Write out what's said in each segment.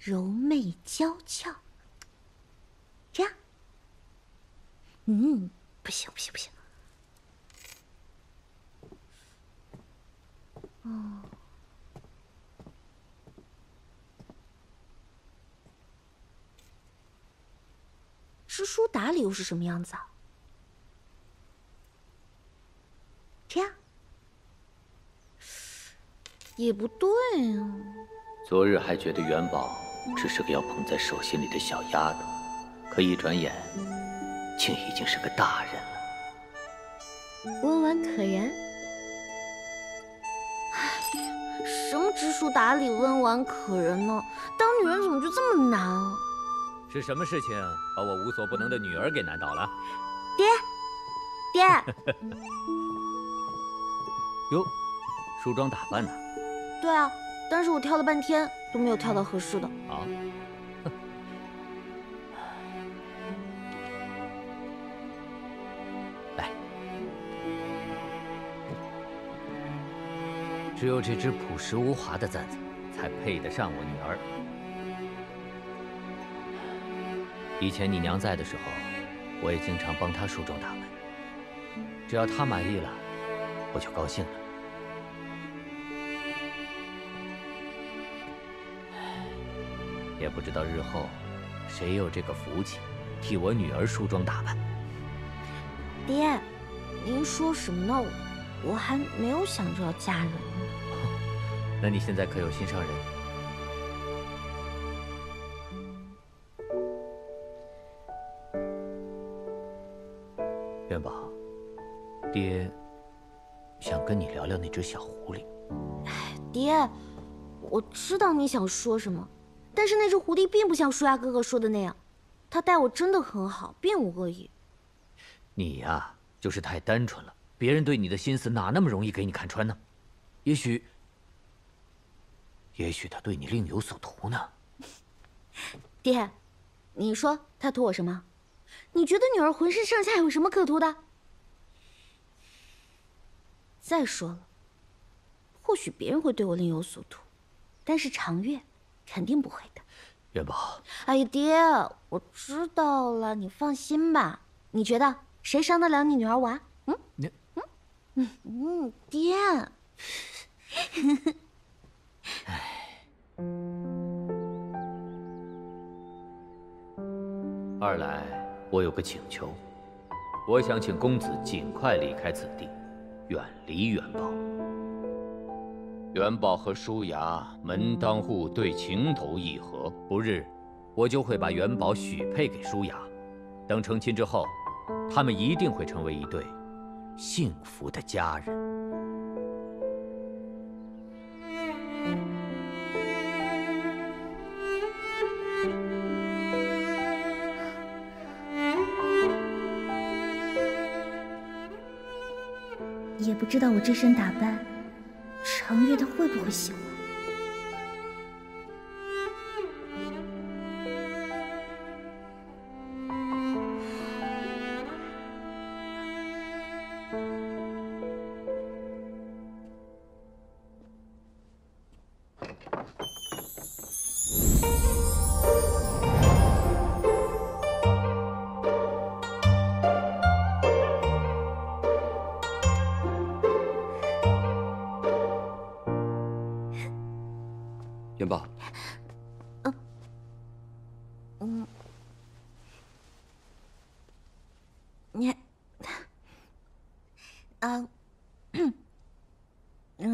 柔媚娇俏。这样，嗯，不行不行不行。哦，知书达理又是什么样子啊？这样也不对啊。昨日还觉得元宝只是个要捧在手心里的小丫头，可一转眼，竟已经是个大人了。温婉可人。哎呀，什么知书达理、温婉可人呢？当女人怎么就这么难啊？是什么事情把我无所不能的女儿给难倒了？爹，爹。哟，梳妆打扮呢？对啊，但是我挑了半天都没有挑到合适的。啊？来，只有这只朴实无华的簪子，才配得上我女儿。以前你娘在的时候，我也经常帮她梳妆打扮。只要她满意了，我就高兴了。也不知道日后谁有这个福气替我女儿梳妆打扮。爹，您说什么呢？我还没有想着要嫁人呢。那你现在可有心上人？元宝，爹想跟你聊聊那只小狐狸。哎，爹，我知道你想说什么。但是那只狐狸并不像舒雅哥哥说的那样，他待我真的很好，并无恶意。你呀，就是太单纯了。别人对你的心思哪那么容易给你看穿呢？也许，也许他对你另有所图呢。爹，你说他图我什么？你觉得女儿浑身上下有什么可图的？再说了，或许别人会对我另有所图，但是长月。肯定不会的，元宝。哎呀，爹，我知道了，你放心吧。你觉得谁伤得了你女儿娃？嗯，你，嗯，嗯嗯，爹。哎，二来，我有个请求，我想请公子尽快离开此地，远离元宝。元宝和舒雅门当户对，情投意合。不日，我就会把元宝许配给舒雅。等成亲之后，他们一定会成为一对幸福的家人。也不知道我这身打扮。唐月他会不会喜欢？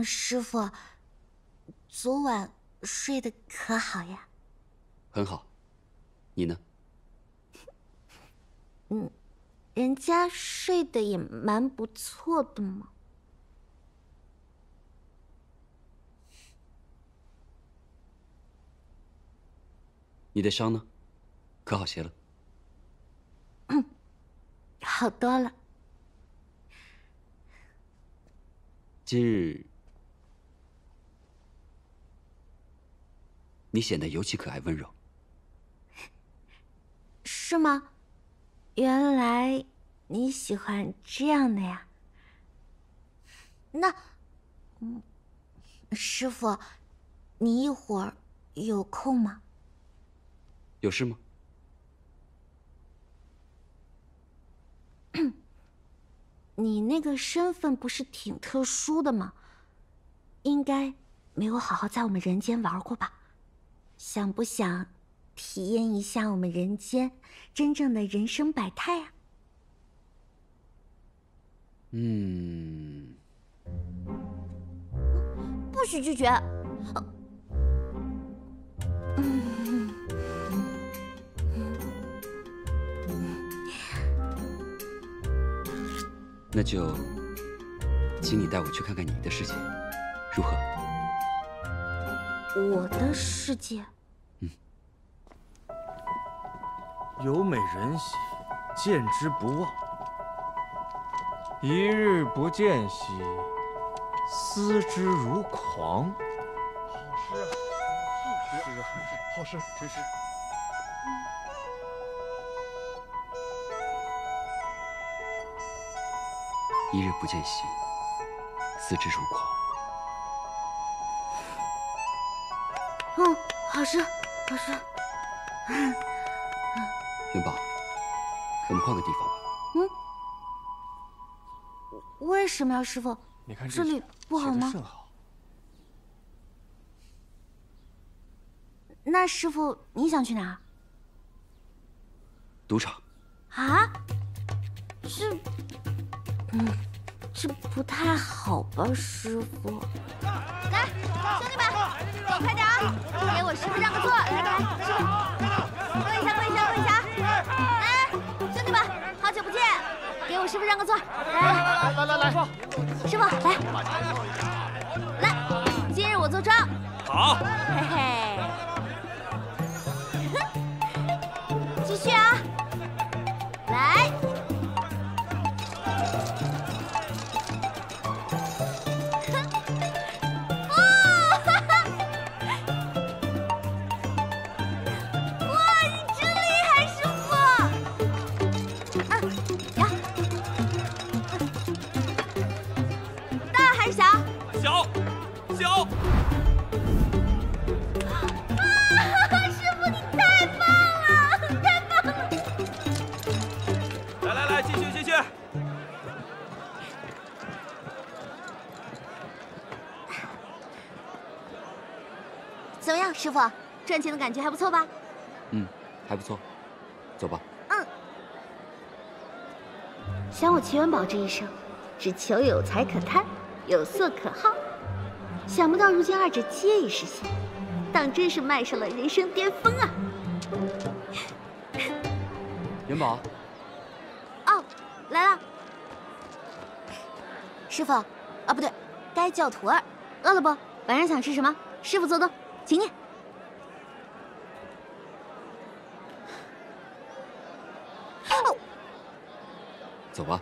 师傅，昨晚睡得可好呀？很好，你呢？嗯，人家睡得也蛮不错的嘛。你的伤呢？可好些了？嗯，好多了。今日。你显得尤其可爱温柔，是吗？原来你喜欢这样的呀？那，嗯，师傅，你一会儿有空吗？有事吗？你那个身份不是挺特殊的吗？应该没有好好在我们人间玩过吧？想不想体验一下我们人间真正的人生百态啊？嗯，不许拒绝。那就，请你带我去看看你的世界，如何？我的世界，嗯有美人兮，见之不忘；一日不见兮，思之如狂。好诗啊，好诗，好诗，真是。一日不见兮，思之如狂。嗯，好诗，好诗。元宝，我们换个地方吧。嗯为什么呀，师傅？你看这里不好吗甚好。那师傅你想去哪儿？赌场，啊？这，嗯，这不太好吧，师傅？来，兄弟们，走快点啊！给我师傅让个座，来来，师傅，跪一下，跪一下，跪一下！哎，兄弟们，好久不见，给我师傅让个座，来来来来来，师傅来，来，今日我坐庄，好，嘿嘿，怎么样，师傅？赚钱的感觉还不错吧？嗯，还不错。走吧。嗯想我齐元宝这一生，只求有财可贪，有色可好。想不到如今二者皆已实现，当真是迈上了人生巅峰啊！元宝，哦，来了，师傅，啊不对，该叫徒儿。饿了不？晚上想吃什么？师傅做的，请你。走吧。